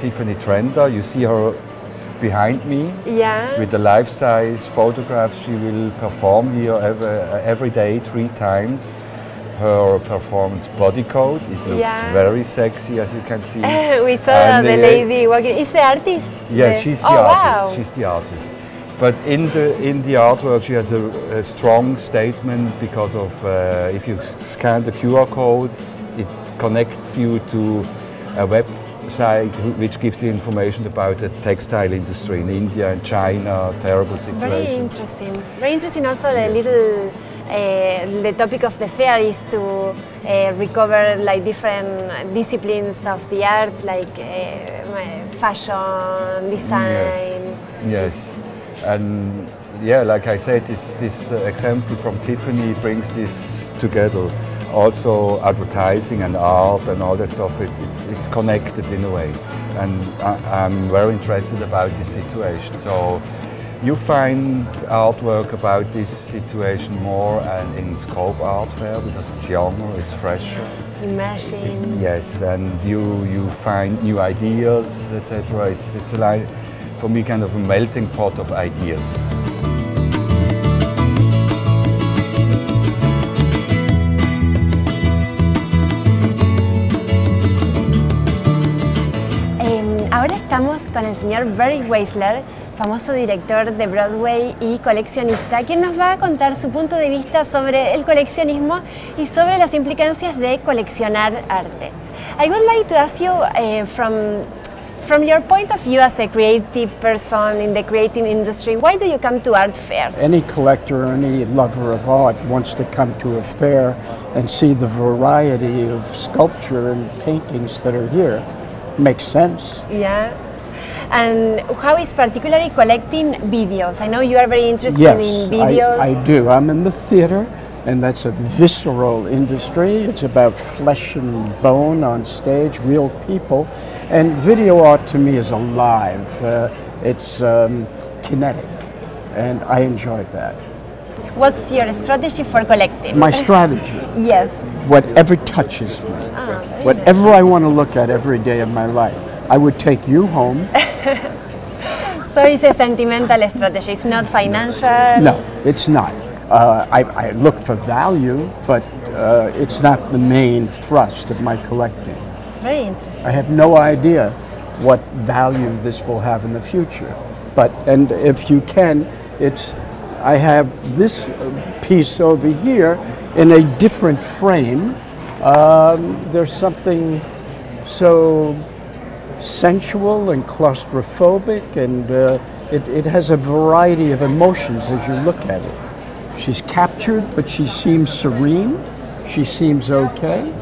Tiffany Trenda. You see her behind me Yeah. with the life-size photographs. She will perform here every, every day, three times. Her performance body code. It looks Yeah. very sexy, as you can see. we saw And, the uh, lady walking. Is the artist? Yeah, the- she's the oh, artist. Wow. She's the artist. But in the in the artwork, she has a, a strong statement because of uh, if you scan the QR code, it connects you to a website wh- which gives you information about the textile industry in India and China. Terrible situation. Very interesting. Very interesting. Also, the little uh, the topic of the fair is to uh, recover like different disciplines of the arts, like uh, fashion, design. Yes, and yeah, like I said, this this example from Tiffany brings this together. Also, advertising and art and all that stuff. It, it's it's connected in a way, and I, I'm very interested about this situation. So. You find artwork about this situation more and in Scope Art Fair because it's younger, it's fresher. Immersion. Yes, and you you find new ideas, etc. It's it's a like for me kind of a melting pot of ideas. Con el señor Barry Weisler, famoso director de Broadway y coleccionista, quien nos va a contar su punto de vista sobre el coleccionismo y sobre las implicancias de coleccionar arte. I would like to ask you eh, from from your point of view as a creative person in the creative industry, why do you come to art fairs? Any collector, any lover of art wants to come to a fair and see the variety of sculpture and paintings that are here. Makes sense. Yeah. And how is particularly collecting videos? I know you are very interested Yes, in videos. I, I do. I'm in the theater, and that's a visceral industry. It's about flesh and bone on stage, real people. And video art to me is alive. Uh, it's um, kinetic, and I enjoy that. What's your strategy for collecting? My strategy, yes. whatever touches me, Ah, whatever I want to look at every day of my life, I would take you home. So it's a sentimental strategy. It's not financial. No, it's not. Uh, I, I look for value, but uh, it's not the main thrust of my collecting. Very interesting. I have no idea what value this will have in the future. But, and if you can, it's, I have this piece over here in a different frame. Um, there's something so sensual and claustrophobic, and uh, it, it has a variety of emotions as you look at it. She's captured, but she seems serene. She seems okay.